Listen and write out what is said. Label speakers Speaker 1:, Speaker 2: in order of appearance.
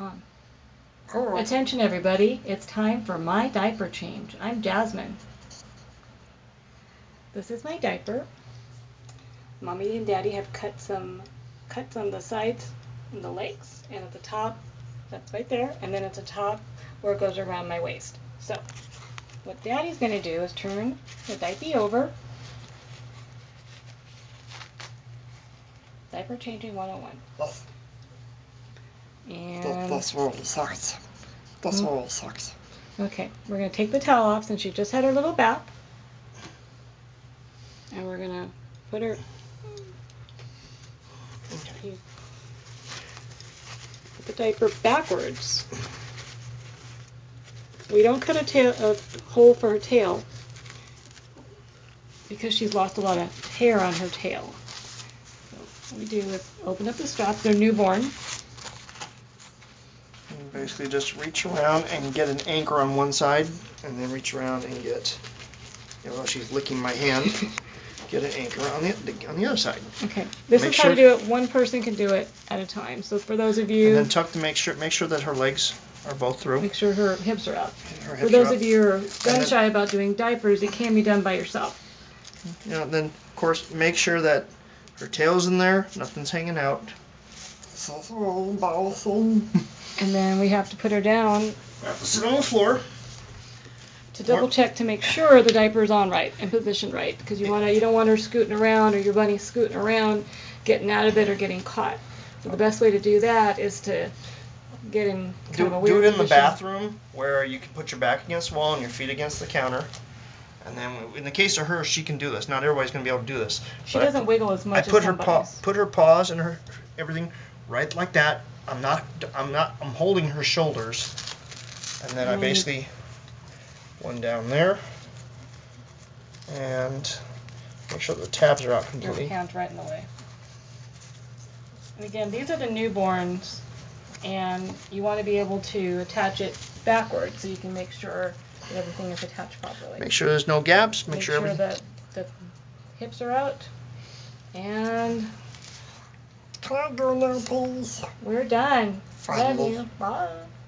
Speaker 1: on.
Speaker 2: Oh,
Speaker 1: Attention, everybody. It's time for my diaper change. I'm Jasmine. This is my diaper. Mommy and Daddy have cut some cuts on the sides and the legs, and at the top, that's right there, and then at the top where it goes around my waist. So, what Daddy's going to do is turn the diaper over. Diaper changing 101.
Speaker 2: That's, That's really sucks. That's
Speaker 1: Mm.
Speaker 2: really sucks.
Speaker 1: Okay, we're gonna take the towel off since she just had her little bath. And we're gonna put her. Put the diaper backwards. We don't cut a tail a hole for her tail because she's lost a lot of hair on her tail. So what we do is open up the straps. They're newborn.
Speaker 2: And basically just reach around and get an anchor on one side, and then reach around and get, you know, she's licking my hand, get an anchor on the on the other side.
Speaker 1: Okay, this
Speaker 2: Make
Speaker 1: is how to do it. One person can do it at a time. So for those of
Speaker 2: And
Speaker 1: you,
Speaker 2: then tuck to make sure make sure that her legs are both through.
Speaker 1: make sure her hips are out.
Speaker 2: and her
Speaker 1: For
Speaker 2: hips are
Speaker 1: those
Speaker 2: up.
Speaker 1: of you who are gun shy about doing diapers, it can be done by yourself.
Speaker 2: You know, then of course make sure that her tail's in there, nothing's hanging out.
Speaker 1: And then we have to put her down
Speaker 2: Have to sit on the floor.
Speaker 1: to double check to make sure the diaper is on right and positioned right because you want to you don't want her scooting around or your bunny scooting around getting out of it or getting caught. So the best way to do that is to get in kind
Speaker 2: Do,
Speaker 1: of a
Speaker 2: do
Speaker 1: weird
Speaker 2: it in the
Speaker 1: position.
Speaker 2: bathroom where you can put your back against the wall and your feet against the counter. And then in the case of her, she can do this. Not everybody's going to be able to do this.
Speaker 1: She
Speaker 2: But I
Speaker 1: doesn't wiggle as much
Speaker 2: I
Speaker 1: much
Speaker 2: put
Speaker 1: as
Speaker 2: her
Speaker 1: some
Speaker 2: paw,
Speaker 1: bunnies.
Speaker 2: put her paws and her everything right like that. I'm not, I'm not, I'm holding her shoulders, and then I
Speaker 1: Mm.
Speaker 2: basically one down there, and make sure the tabs are out
Speaker 1: Your
Speaker 2: completely.
Speaker 1: hand's right in the way. And again, these are the newborns, and you want to be able to attach it backwards so you can make sure that everything is attached properly.
Speaker 2: Make sure there's no gaps. Make, sure, everything.
Speaker 1: that the hips are out, and
Speaker 2: Can I go now, please?
Speaker 1: we're done. Love you. Bye.